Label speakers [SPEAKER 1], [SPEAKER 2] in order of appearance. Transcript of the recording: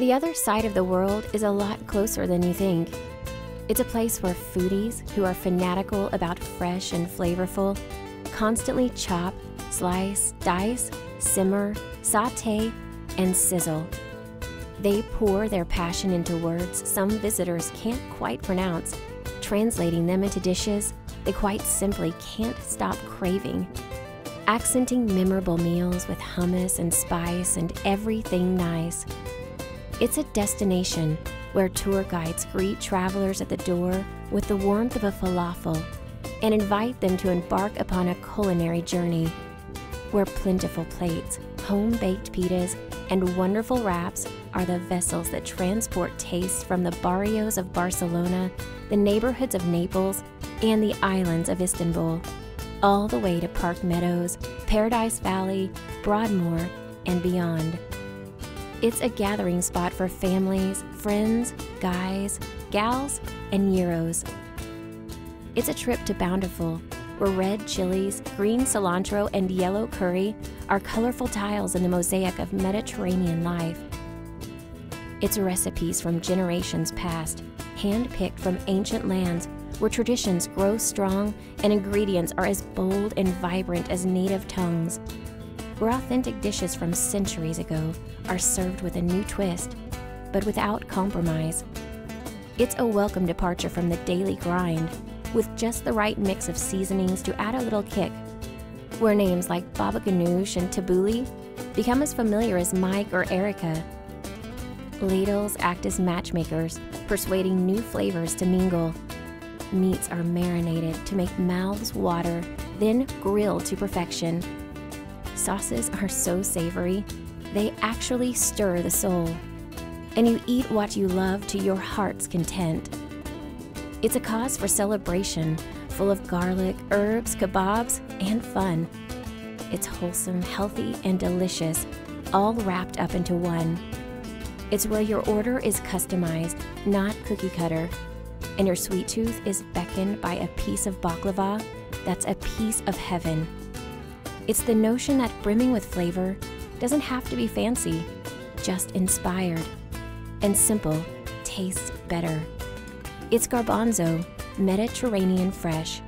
[SPEAKER 1] The other side of the world is a lot closer than you think. It's a place where foodies who are fanatical about fresh and flavorful constantly chop, slice, dice, simmer, saute, and sizzle. They pour their passion into words some visitors can't quite pronounce, translating them into dishes they quite simply can't stop craving. Accenting memorable meals with hummus and spice and everything nice. It's a destination where tour guides greet travelers at the door with the warmth of a falafel and invite them to embark upon a culinary journey where plentiful plates, home baked pitas, and wonderful wraps are the vessels that transport tastes from the barrios of Barcelona, the neighborhoods of Naples, and the islands of Istanbul, all the way to Park Meadows, Paradise Valley, Broadmoor, and beyond. It's a gathering spot for families, friends, guys, gals, and gyros. It's a trip to Bountiful, where red chilies, green cilantro, and yellow curry are colorful tiles in the mosaic of Mediterranean life. It's recipes from generations past, hand-picked from ancient lands where traditions grow strong and ingredients are as bold and vibrant as native tongues. Where authentic dishes from centuries ago are served with a new twist, but without compromise. It's a welcome departure from the daily grind with just the right mix of seasonings to add a little kick. Where names like Baba Ganoush and Tabbouleh become as familiar as Mike or Erica. Ladles act as matchmakers, persuading new flavors to mingle. Meats are marinated to make mouths water, then grilled to perfection. Sauces are so savory, they actually stir the soul. And you eat what you love to your heart's content. It's a cause for celebration, full of garlic, herbs, kebabs, and fun. It's wholesome, healthy, and delicious, all wrapped up into one. It's where your order is customized, not cookie cutter, and your sweet tooth is beckoned by a piece of baklava that's a piece of heaven. It's the notion that brimming with flavor doesn't have to be fancy, just inspired. And simple tastes better. It's garbanzo, Mediterranean fresh,